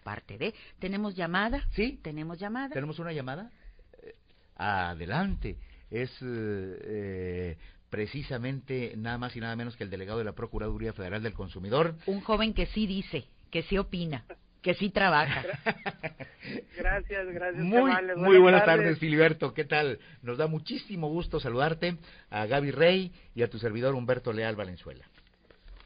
aparte de. ¿Tenemos llamada? Sí. ¿Tenemos llamada? ¿Tenemos una llamada? Eh, adelante. Es eh, precisamente nada más y nada menos que el delegado de la Procuraduría Federal del Consumidor. Un joven que sí dice, que sí opina, que sí trabaja. Gracias, gracias. Muy, muy buenas, tardes. Filiberto. ¿Qué tal? Nos da muchísimo gusto saludarte a Gaby Rey y a tu servidor Humberto Leal Valenzuela.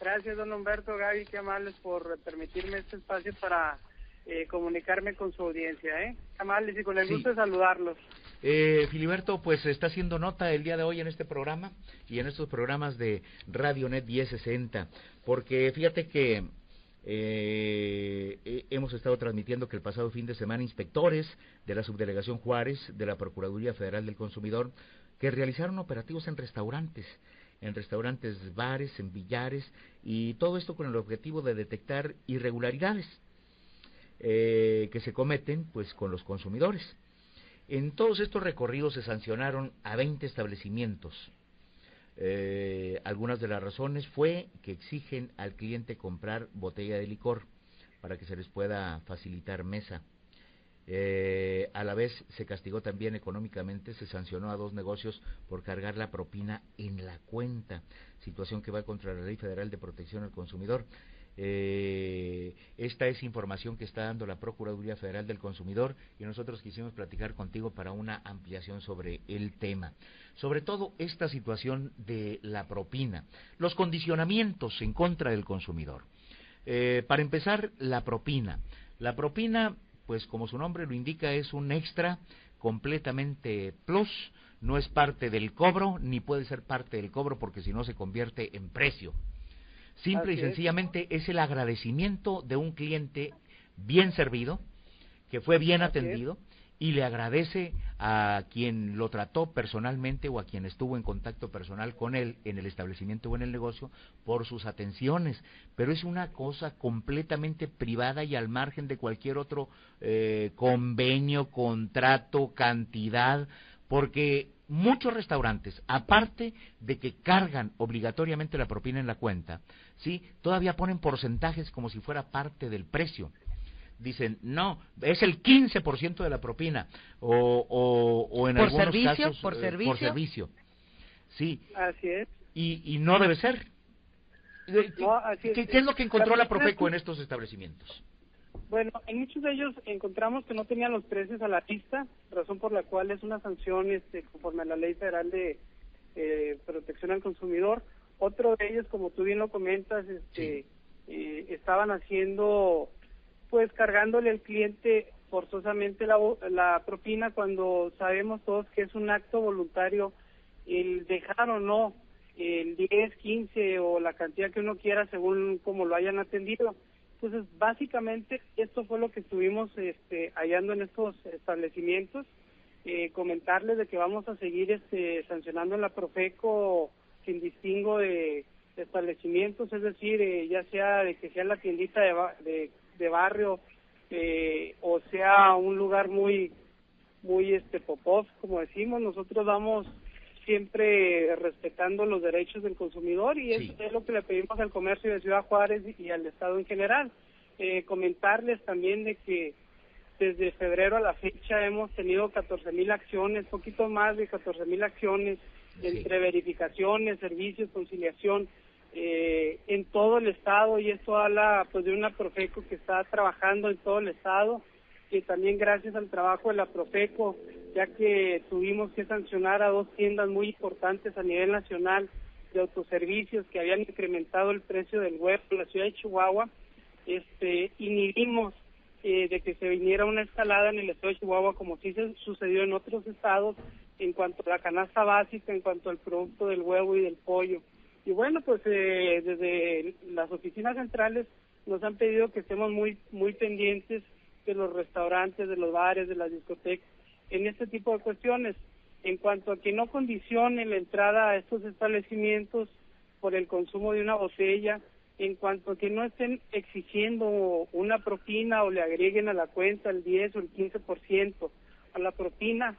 Gracias, don Humberto, Gaby, qué amables por permitirme este espacio para eh, comunicarme con su audiencia, ¿eh? Amables y con el gusto de saludarlos. Eh, Filiberto, pues está haciendo nota el día de hoy en este programa y en estos programas de Radio Net 1060, porque fíjate que eh, hemos estado transmitiendo que el pasado fin de semana inspectores de la Subdelegación Juárez de la Procuraduría Federal del Consumidor que realizaron operativos en restaurantes, en restaurantes, bares, en billares y todo esto con el objetivo de detectar irregularidades eh, que se cometen pues con los consumidores. En todos estos recorridos se sancionaron a 20 establecimientos. Eh, algunas de las razones fue que exigen al cliente comprar botella de licor para que se les pueda facilitar mesa. Eh, a la vez se castigó también económicamente, se sancionó a dos negocios por cargar la propina en la cuenta, situación que va contra la Ley Federal de Protección al Consumidor. Eh, esta es información que está dando la Procuraduría Federal del Consumidor y nosotros quisimos platicar contigo para una ampliación sobre el tema. Sobre todo esta situación de la propina, los condicionamientos en contra del consumidor. Eh, para empezar, la propina. La propina, pues como su nombre lo indica, es un extra completamente plus, no es parte del cobro, ni puede ser parte del cobro porque si no se convierte en precio. Simple y sencillamente es. el agradecimiento de un cliente bien servido, que fue bien atendido, y le agradece a quien lo trató personalmente o a quien estuvo en contacto personal con él en el establecimiento o en el negocio por sus atenciones. Pero es una cosa completamente privada y al margen de cualquier otro eh, convenio, contrato, cantidad, porque muchos restaurantes, aparte de que cargan obligatoriamente la propina en la cuenta, ¿sí? Todavía ponen porcentajes como si fuera parte del precio. Dicen, no, es el 15% de la propina, o, o, o en ¿Por algunos servicio? casos... ¿Por eh, servicio? por servicio. Sí. Así es. Y, y no debe ser. No, así es. ¿Qué, qué es lo que encontró la Profeco en estos establecimientos? Bueno, en muchos de ellos encontramos que no tenían los precios a la pista, razón por la cual es una sanción este, conforme a la Ley Federal de eh, Protección al Consumidor. Otro de ellos, como tú bien lo comentas, este, eh, estaban haciendo, pues cargándole al cliente forzosamente la, la propina cuando sabemos todos que es un acto voluntario el dejar o no el 10, 15 o la cantidad que uno quiera según como lo hayan atendido. Entonces, básicamente, esto fue lo que estuvimos este, hallando en estos establecimientos. Eh, comentarles de que vamos a seguir este, sancionando en la Profeco sin distingo de, de establecimientos, es decir, eh, ya sea de que sea la tiendita de, de, de barrio eh, o sea un lugar muy muy este popov, como decimos, nosotros vamos siempre respetando los derechos del consumidor y Sí. eso es lo que le pedimos al comercio de Ciudad Juárez y al Estado en general. Eh, comentarles también de que desde febrero a la fecha hemos tenido 14 mil acciones, poquito más de 14 mil acciones. Entre verificaciones, servicios, conciliación eh, en todo el estado y esto habla pues de una Profeco que está trabajando en todo el estado que también gracias al trabajo de la Profeco, ya que tuvimos que sancionar a dos tiendas muy importantes a nivel nacional de autoservicios que habían incrementado el precio del huevo en la ciudad de Chihuahua, este, inhibimos eh, de que se viniera una escalada en el estado de Chihuahua como sí se sucedió en otros estados en cuanto a la canasta básica, en cuanto al producto del huevo y del pollo. Y bueno, pues eh, desde las oficinas centrales nos han pedido que estemos muy muy pendientes de los restaurantes, de los bares, de las discotecas, en este tipo de cuestiones. En cuanto a que no condicionen la entrada a estos establecimientos por el consumo de una botella, en cuanto a que no estén exigiendo una propina o le agreguen a la cuenta el 10 o el 15% a la propina,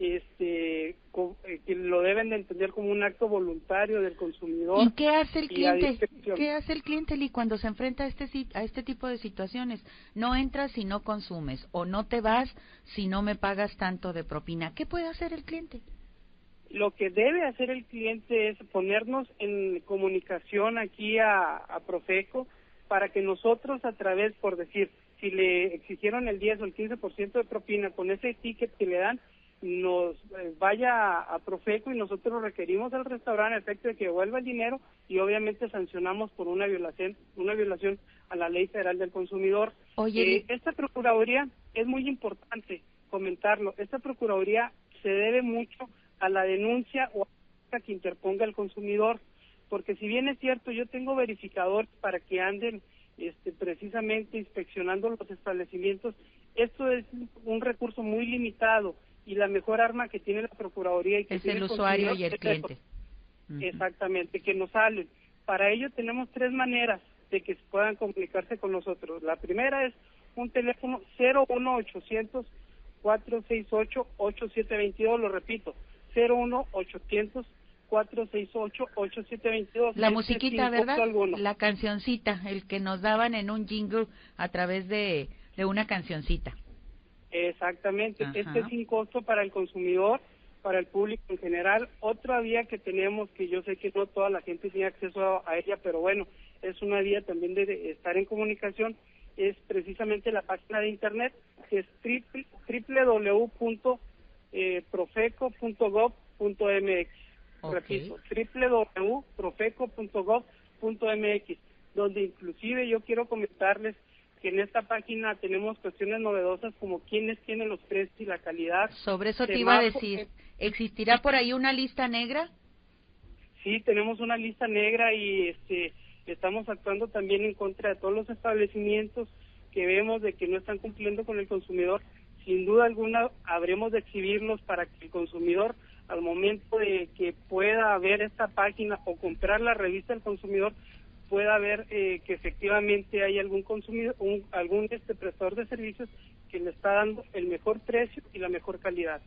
este eh, que lo deben de entender como un acto voluntario del consumidor. ¿Y qué hace el cliente? ¿Qué hace el cliente Lee, cuando se enfrenta a este a este tipo de situaciones? No entras si no consumes o no te vas si no me pagas tanto de propina. ¿Qué puede hacer el cliente? Lo que debe hacer el cliente es ponernos en comunicación aquí a, a Profeco para que nosotros a través, por decir, si le exigieron el 10 o el 15% de propina con ese ticket que le dan, nos eh, vaya a, Profeco y nosotros requerimos al restaurante a efecto de que devuelva el dinero y obviamente sancionamos por una violación una violación a la ley federal del consumidor. Oye, eh, esta procuraduría es muy importante comentarlo. Esta procuraduría se debe mucho a la denuncia o a que interponga el consumidor, porque si bien es cierto, yo tengo verificadores para que anden este, precisamente inspeccionando los establecimientos, esto es un recurso muy limitado y la mejor arma que tiene la Procuraduría y que es tiene el usuario y el cliente. Exactamente, que nos salen. Para ello tenemos tres maneras de que puedan comunicarse con nosotros. La primera es un teléfono 01800 468 8722, lo repito, 01800 468 8722. La musiquita, ¿verdad? La cancioncita, el que nos daban en un jingle a través de, de una cancioncita. Exactamente, este es sin costo para el consumidor, para el público en general. Otra vía que tenemos, que yo sé que no toda la gente tiene acceso a, ella, pero bueno, es una vía también de, estar en comunicación, es precisamente la página de internet, que es www.profeco.gov.mx. Repito, www.profeco.gov.mx, donde inclusive yo quiero comentarles que en esta página tenemos cuestiones novedosas como quiénes tienen los precios y la calidad. Sobre eso te iba a decir, ¿existirá por ahí una lista negra? Sí, tenemos una lista negra y este estamos actuando también en contra de todos los establecimientos que vemos de que no están cumpliendo con el consumidor. Sin duda alguna habremos de exhibirlos para que el consumidor al momento de que pueda ver esta página o comprar la revista del consumidor pueda ver eh, que efectivamente hay algún consumidor, un, algún este prestador de servicios que le está dando el mejor precio y la mejor calidad.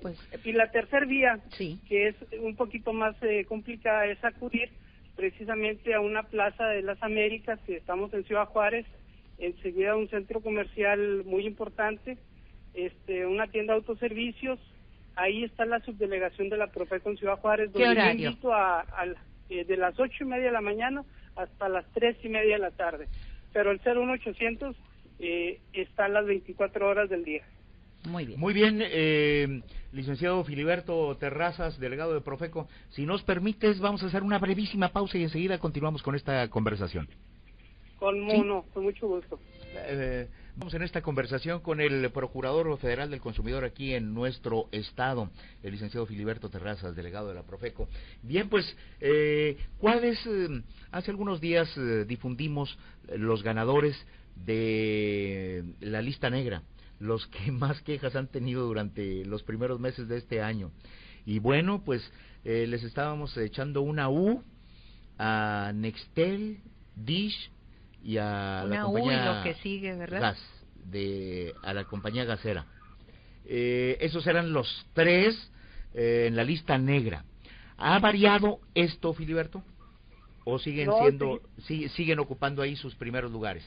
Pues, y la tercera vía, que es un poquito más eh, complicada, es acudir precisamente a una plaza de las Américas, que estamos en Ciudad Juárez, enseguida un centro comercial muy importante, este, una tienda de autoservicios, ahí está la subdelegación de la Profeco en Ciudad Juárez, donde yo invito a, a, eh, de las ocho y media de la mañana hasta las tres y media de la tarde. Pero el 01800 eh, está a las 24 horas del día. Muy bien. Muy bien, eh, licenciado Filiberto Terrazas, delegado de Profeco. Si nos permites, vamos a hacer una brevísima pausa y enseguida continuamos con esta conversación. Con, mono, con mucho gusto. Eh, Vamos en esta conversación con el Procurador Federal del Consumidor aquí en nuestro estado, el licenciado Filiberto Terrazas, delegado de la Profeco. Bien, pues, eh, ¿cuáles? Eh, hace algunos días eh, difundimos los ganadores de la lista negra, los que más quejas han tenido durante los primeros meses de este año. Y bueno, pues eh, les estábamos echando una U a Nextel, Dish, y a la compañía que sigue, ¿verdad? Gas, de, a la compañía gasera. Eh, esos eran los tres eh, en la lista negra. ¿Ha variado esto, Filiberto? ¿O siguen siendo, siguen ocupando ahí sus primeros lugares?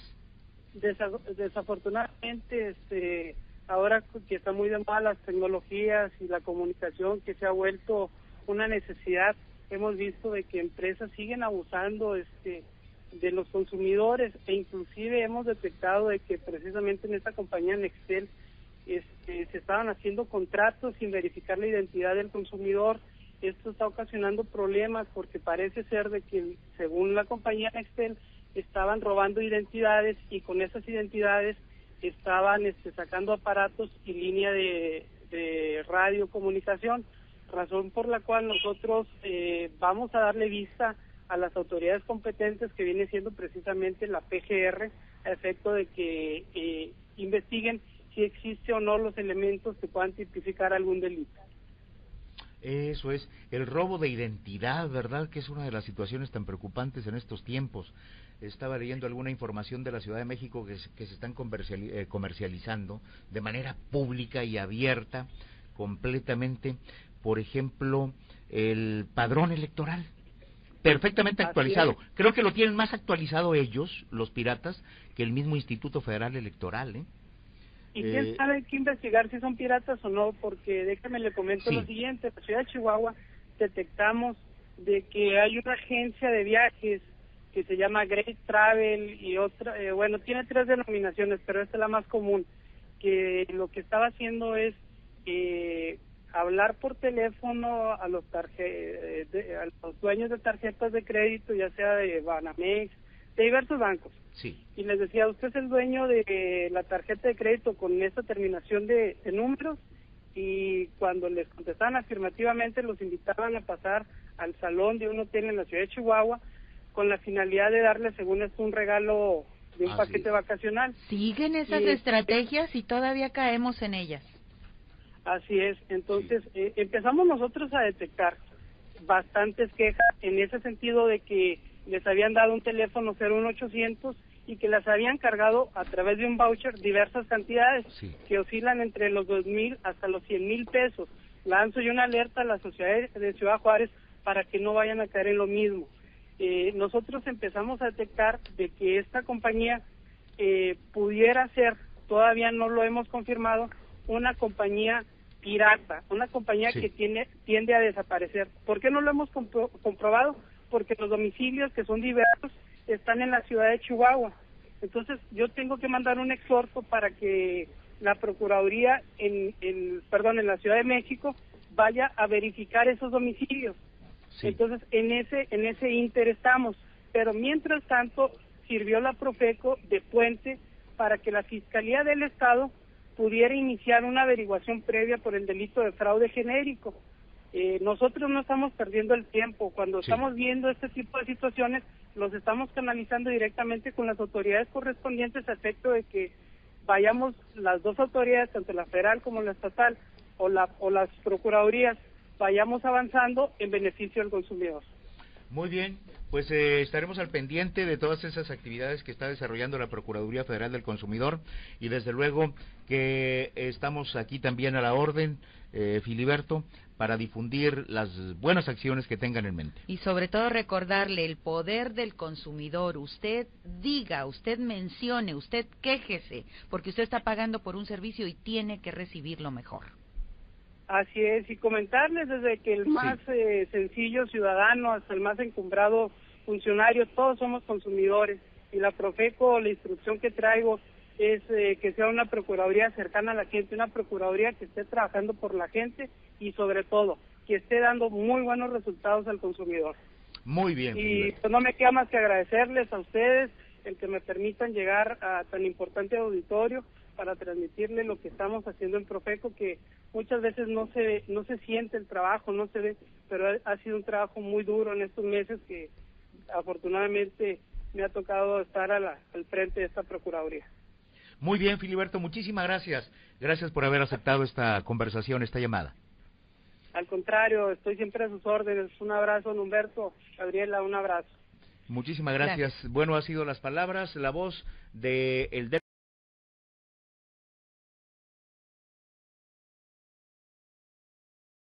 desafortunadamente, este, ahora que está muy de moda las tecnologías y la comunicación que se ha vuelto una necesidad, hemos visto de que empresas siguen abusando, este, de los consumidores e inclusive hemos detectado de que precisamente en esta compañía Nextel este, se estaban haciendo contratos sin verificar la identidad del consumidor. Esto está ocasionando problemas porque parece ser de que según la compañía Nextel estaban robando identidades y con esas identidades estaban este, sacando aparatos y línea de, de radiocomunicación, razón por la cual nosotros eh, vamos a darle vista a las autoridades competentes que viene siendo precisamente la PGR a efecto de que eh, investiguen si existe o no los elementos que puedan tipificar algún delito. Eso es, el robo de identidad, ¿verdad? Que es una de las situaciones tan preocupantes en estos tiempos. Estaba leyendo alguna información de la Ciudad de México que, se están eh, comercializando de manera pública y abierta completamente, por ejemplo, el padrón electoral perfectamente actualizado. Creo que lo tienen más actualizado ellos, los piratas, que el mismo Instituto Federal Electoral. ¿eh? Y quién eh, sabe qué investigar si son piratas o no, porque déjame le comento lo siguiente. En la ciudad de Chihuahua detectamos de que hay una agencia de viajes que se llama Great Travel y otra, eh, bueno, tiene tres denominaciones, pero esta es la más común, que lo que estaba haciendo es eh, hablar por teléfono a los, tarje a los dueños de tarjetas de crédito, ya sea de Banamex, de diversos bancos. Sí. Y les decía, usted es el dueño de la tarjeta de crédito con esta terminación de, números y cuando les contestaban afirmativamente los invitaban a pasar al salón de un hotel en la ciudad de Chihuahua con la finalidad de darle, según esto, un regalo de un paquete vacacional. ¿Siguen esas estrategias y todavía caemos en ellas? Así es. Entonces, eh, empezamos nosotros a detectar bastantes quejas en ese sentido de que les habían dado un teléfono 01800 y que las habían cargado a través de un voucher diversas cantidades que oscilan entre los dos mil hasta los cien mil pesos. Lanzo yo una alerta a la sociedad de Ciudad Juárez para que no vayan a caer en lo mismo. Eh, nosotros empezamos a detectar de que esta compañía eh, pudiera ser, todavía no lo hemos confirmado, una compañía pirata, una compañía que tiene, tiende a desaparecer. ¿Por qué no lo hemos comprobado? Porque los domicilios que son diversos están en la ciudad de Chihuahua. Entonces yo tengo que mandar un exhorto para que la Procuraduría en, el perdón, en la Ciudad de México vaya a verificar esos domicilios. Entonces en ese, en ese inter estamos. Pero mientras tanto sirvió la Profeco de puente para que la Fiscalía del Estado pudiera iniciar una averiguación previa por el delito de fraude genérico. Eh, nosotros no estamos perdiendo el tiempo. Cuando estamos viendo este tipo de situaciones, los estamos canalizando directamente con las autoridades correspondientes a efecto de que vayamos las dos autoridades, tanto la federal como la estatal, o, la, o las procuradurías, vayamos avanzando en beneficio del consumidor. Muy bien, pues eh, estaremos al pendiente de todas esas actividades que está desarrollando la Procuraduría Federal del Consumidor y desde luego que estamos aquí también a la orden, eh, Filiberto, para difundir las buenas acciones que tengan en mente. Y sobre todo recordarle el poder del consumidor. Usted diga, usted mencione, usted quéjese, porque usted está pagando por un servicio y tiene que recibirlo mejor. Así es, y comentarles desde que el más eh, sencillo ciudadano hasta el más encumbrado funcionario, todos somos consumidores y la Profeco, la instrucción que traigo es eh, que sea una procuraduría cercana a la gente, una procuraduría que esté trabajando por la gente y sobre todo que esté dando muy buenos resultados al consumidor. Muy bien. Y pues no me queda más que agradecerles a ustedes el que me permitan llegar a tan importante auditorio para transmitirle lo que estamos haciendo en Profeco, que muchas veces no se no se siente el trabajo, no se ve, pero ha, sido un trabajo muy duro en estos meses que afortunadamente me ha tocado estar al frente de esta Procuraduría. Muy bien, Filiberto, muchísimas gracias. Gracias por haber aceptado esta conversación, esta llamada. Al contrario, estoy siempre a sus órdenes. Un abrazo, Humberto. Gabriela, un abrazo. Muchísimas gracias. Bueno, ha sido las palabras, la voz de el